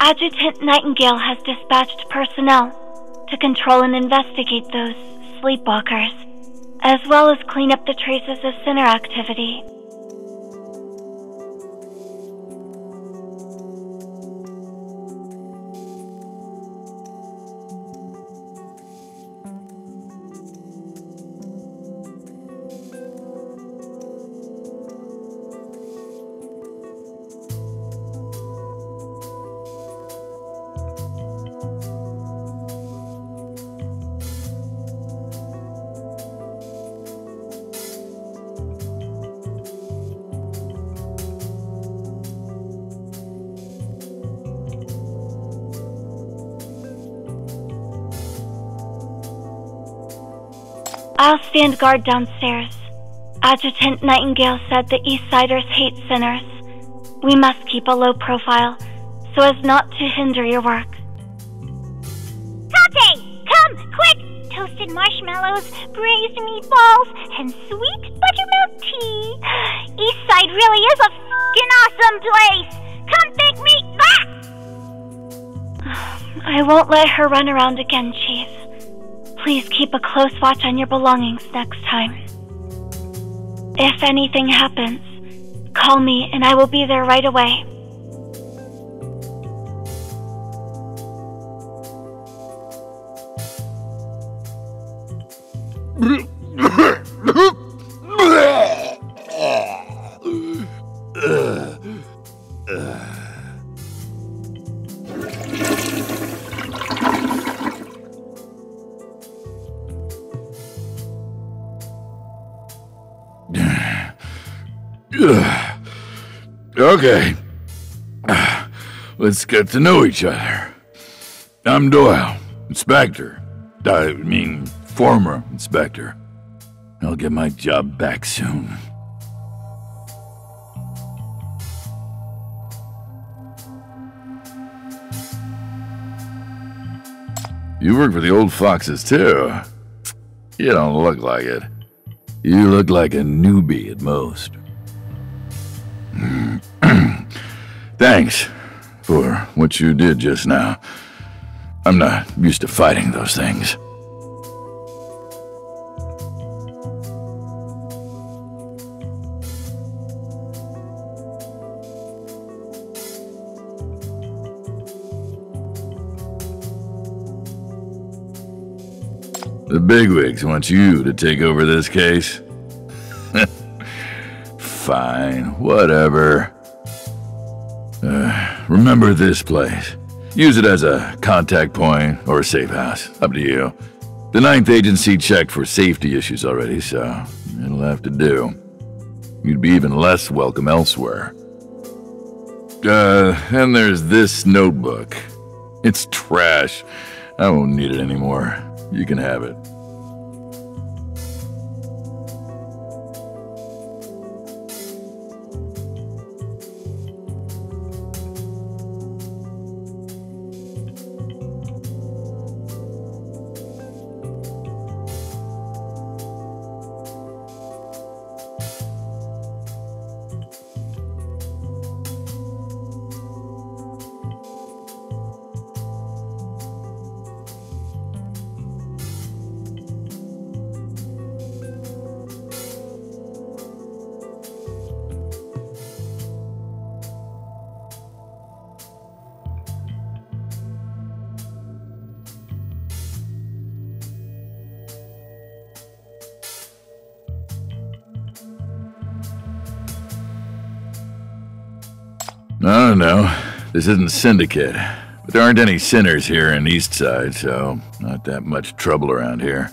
Adjutant Nightingale has dispatched personnel to control and investigate those sleepwalkers, as well as clean up the traces of sinner activity. I'll stand guard downstairs. Adjutant Nightingale said the East Eastsiders hate sinners. We must keep a low profile so as not to hinder your work. Tate! Come, quick! Toasted marshmallows, braised meatballs, and sweet buttermilk tea. Eastside really is a f***ing awesome place! Come thank me! Ah! I won't let her run around again, Chief. Please keep a close watch on your belongings next time. If anything happens, call me and I will be there right away. Okay. Let's get to know each other. I'm Doyle, Inspector. I mean, former Inspector. I'll get my job back soon. You work for the old foxes, too. You don't look like it. You look like a newbie at most. Hmm. Thanks for what you did just now. I'm not used to fighting those things. The bigwigs want you to take over this case. Fine, whatever. Remember this place. Use it as a contact point or a safe house. Up to you. The Ninth Agency checked for safety issues already, so it'll have to do. You'd be even less welcome elsewhere. Uh, and there's this notebook. It's trash. I won't need it anymore. You can have it. I don't know. This isn't Syndicate, but there aren't any sinners here in Eastside, so not that much trouble around here.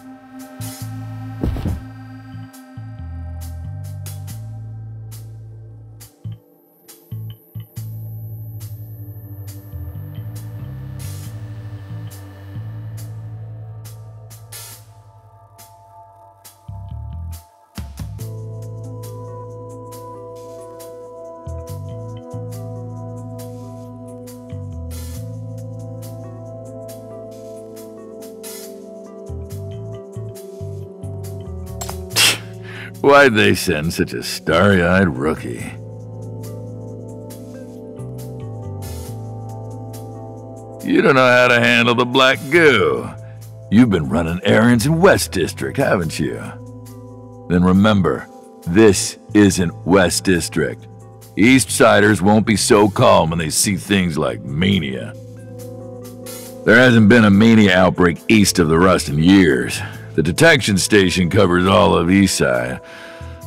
Why'd they send such a starry-eyed rookie? You don't know how to handle the black goo. You've been running errands in West District, haven't you? Then remember, this isn't West District. East Siders won't be so calm when they see things like mania. There hasn't been a mania outbreak east of the Rust in years. The detection station covers all of Eastside.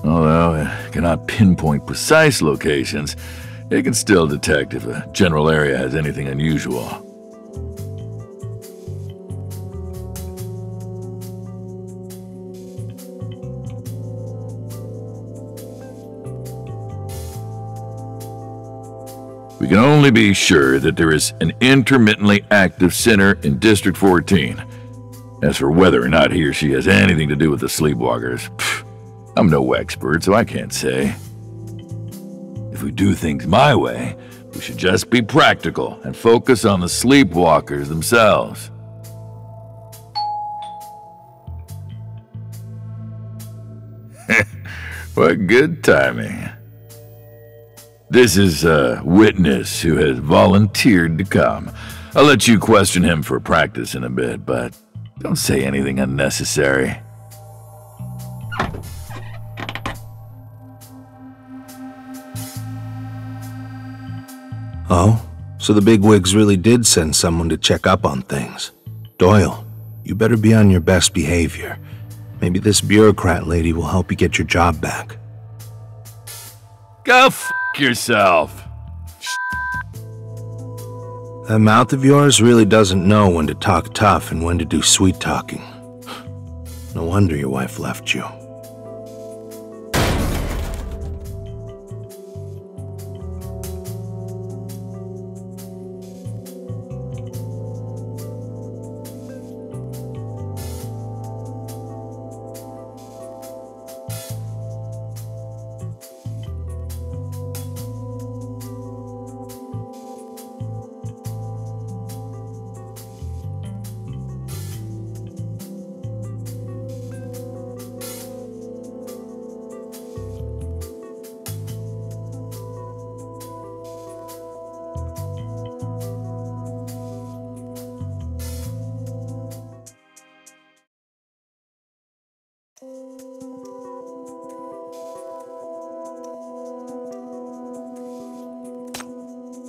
Although it cannot pinpoint precise locations, it can still detect if a general area has anything unusual. We can only be sure that there is an intermittently active center in District 14. As for whether or not he or she has anything to do with the sleepwalkers, pff, I'm no expert, so I can't say. If we do things my way, we should just be practical and focus on the sleepwalkers themselves. what good timing. This is a witness who has volunteered to come. I'll let you question him for practice in a bit, but don't say anything unnecessary. Oh? So the bigwigs really did send someone to check up on things. Doyle, you better be on your best behavior. Maybe this bureaucrat lady will help you get your job back. Go f yourself. That mouth of yours really doesn't know when to talk tough and when to do sweet talking. No wonder your wife left you.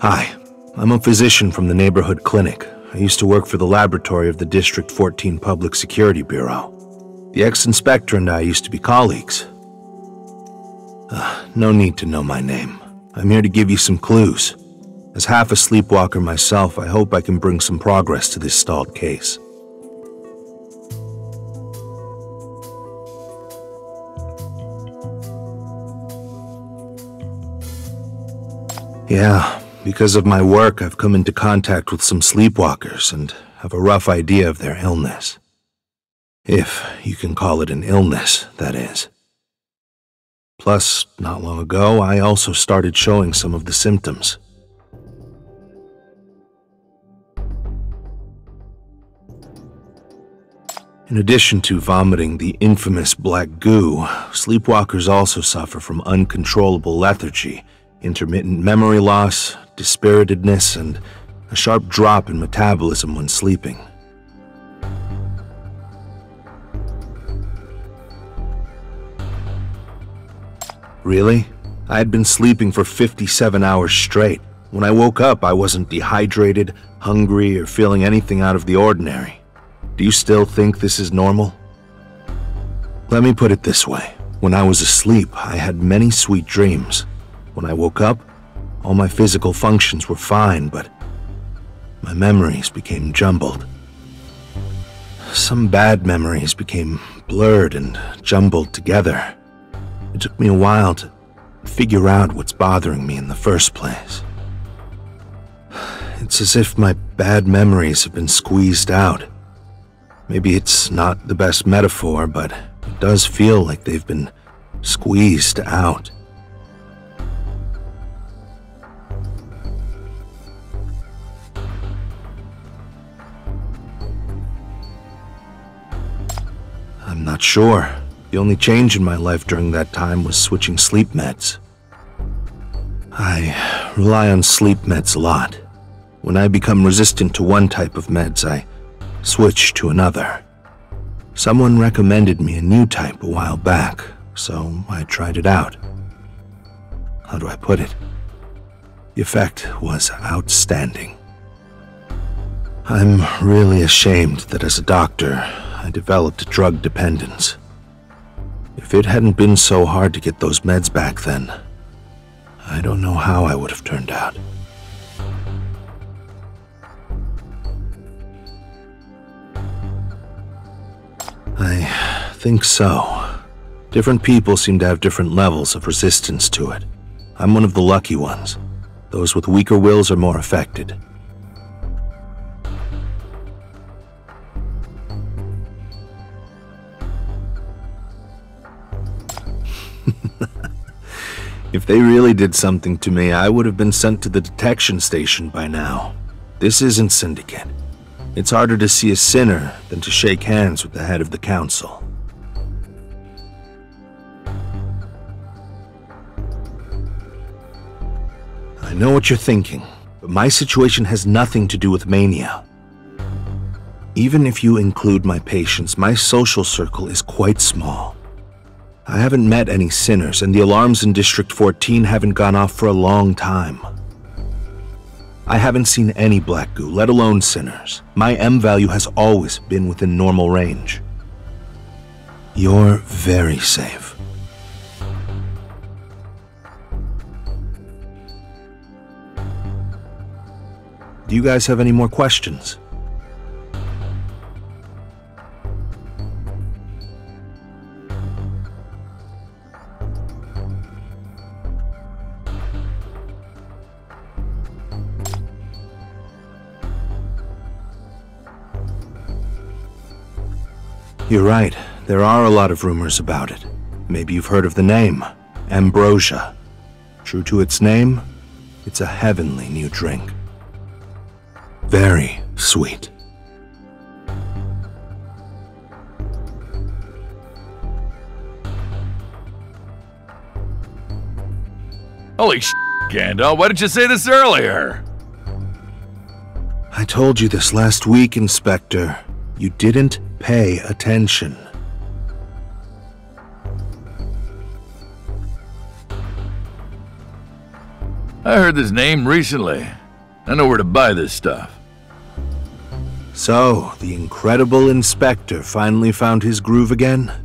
Hi, I'm a physician from the neighborhood clinic. I used to work for the laboratory of the District 14 Public Security Bureau. The ex-inspector and I used to be colleagues. Uh, no need to know my name. I'm here to give you some clues. As half a sleepwalker myself, I hope I can bring some progress to this stalled case. Yeah, because of my work, I've come into contact with some sleepwalkers and have a rough idea of their illness. If you can call it an illness, that is. Plus, not long ago, I also started showing some of the symptoms. In addition to vomiting the infamous black goo, sleepwalkers also suffer from uncontrollable lethargy, intermittent memory loss, dispiritedness, and a sharp drop in metabolism when sleeping. Really? I had been sleeping for 57 hours straight. When I woke up, I wasn't dehydrated, hungry, or feeling anything out of the ordinary. Do you still think this is normal? Let me put it this way. When I was asleep, I had many sweet dreams. When I woke up, all my physical functions were fine, but my memories became jumbled. Some bad memories became blurred and jumbled together. It took me a while to figure out what's bothering me in the first place. It's as if my bad memories have been squeezed out. Maybe it's not the best metaphor, but it does feel like they've been squeezed out. Not sure. The only change in my life during that time was switching sleep meds. I rely on sleep meds a lot. When I become resistant to one type of meds, I switch to another. Someone recommended me a new type a while back, so I tried it out. How do I put it? The effect was outstanding. I'm really ashamed that as a doctor, I developed drug dependence. If it hadn't been so hard to get those meds back then, I don't know how I would have turned out. I think so. Different people seem to have different levels of resistance to it. I'm one of the lucky ones. Those with weaker wills are more affected. If they really did something to me, I would have been sent to the detection station by now. This isn't Syndicate. It's harder to see a sinner than to shake hands with the head of the council. I know what you're thinking, but my situation has nothing to do with mania. Even if you include my patients, my social circle is quite small. I haven't met any sinners, and the alarms in District 14 haven't gone off for a long time. I haven't seen any black goo, let alone sinners. My M value has always been within normal range. You're very safe. Do you guys have any more questions? You're right. There are a lot of rumors about it. Maybe you've heard of the name. Ambrosia. True to its name, it's a heavenly new drink. Very sweet. Holy sh, Gandalf, why didn't you say this earlier? I told you this last week, Inspector. You didn't pay attention. I heard this name recently. I know where to buy this stuff. So, the incredible Inspector finally found his groove again?